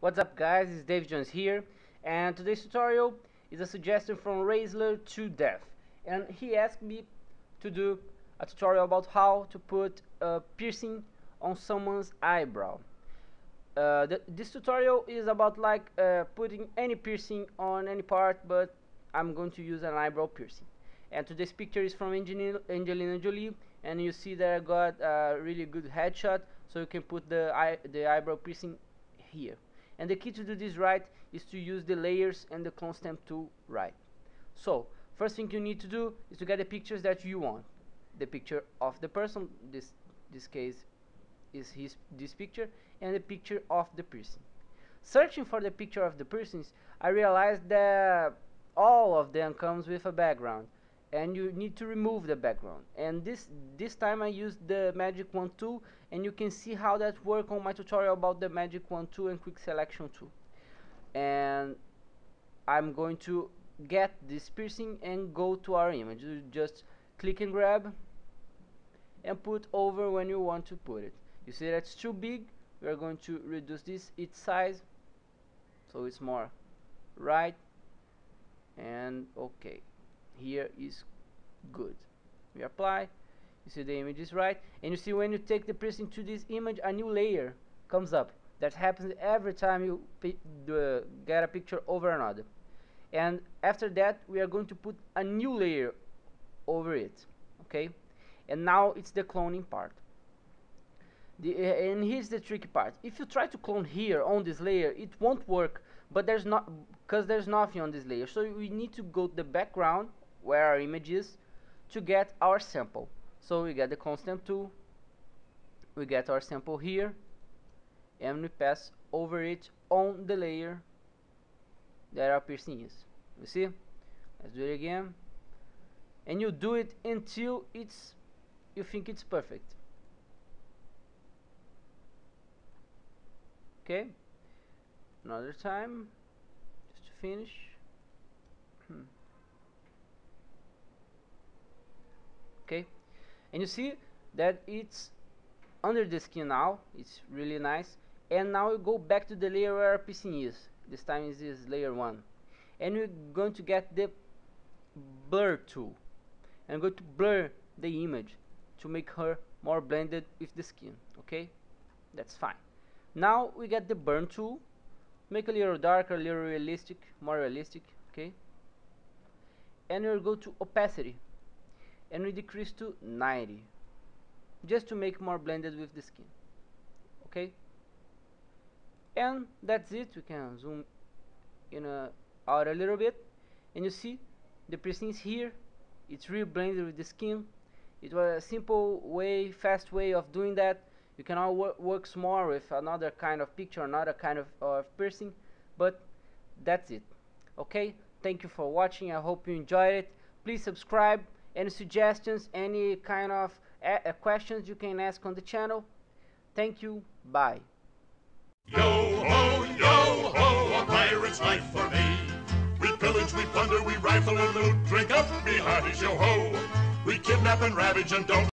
What's up guys, it's Dave Jones here and today's tutorial is a suggestion from Raisler to Death and he asked me to do a tutorial about how to put a piercing on someone's eyebrow. Uh, this tutorial is about like uh, putting any piercing on any part but I'm going to use an eyebrow piercing. And today's picture is from Angelina Jolie and you see that I got a really good headshot so you can put the eye the eyebrow piercing here and the key to do this right is to use the layers and the clone stamp tool right. So first thing you need to do is to get the pictures that you want. The picture of the person this this case is his this picture and the picture of the person. Searching for the picture of the persons I realized that all of them comes with a background and you need to remove the background. And this this time I used the magic wand tool and you can see how that work on my tutorial about the magic wand tool and quick selection tool and I'm going to get this piercing and go to our image. You just click and grab and put over when you want to put it. You see that's too big? We are going to reduce this its size so it's more right and okay here is good. We apply you see the image is right and you see when you take the piercing to this image a new layer comes up that happens every time you uh, get a picture over another. And after that we are going to put a new layer over it okay? And now it's the cloning part. The, uh, and here's the tricky part. If you try to clone here on this layer it won't work but there's not because there's nothing on this layer. So we need to go to the background where our image is to get our sample. So we get the clone stamp tool we get our sample here and we pass over it on the layer that our piercing is. You see? Let's do it again. And you do it until it's you think it's perfect. Okay? Another time. Just to finish hmm. Okay? And you see that it's under the skin now it's really nice. And now we go back to the layer where our piercing is. This time is this layer 1 and we're going to get the blur tool. And I'm going to blur the image to make her more blended with the skin okay? That's fine. Now we get the burn tool. Make a little darker a little realistic more realistic okay? And we'll go to opacity and we decrease to 90 just to make more blended with the skin. Okay? And that's it. We can zoom in a, out a little bit. And you see the piercings here it's really blended with the skin. It was a simple way fast way of doing that. You can all wor works more with another kind of picture another kind of piercing but that's it. Okay? Thank you for watching. I hope you enjoyed it. Please subscribe any suggestions any kind of uh, questions you can ask on the channel? Thank you. Bye. Yo ho yo ho a pirate's life for me. We pillage we plunder we rifle and loot. Drink up yo ho. We kidnap and ravage and don't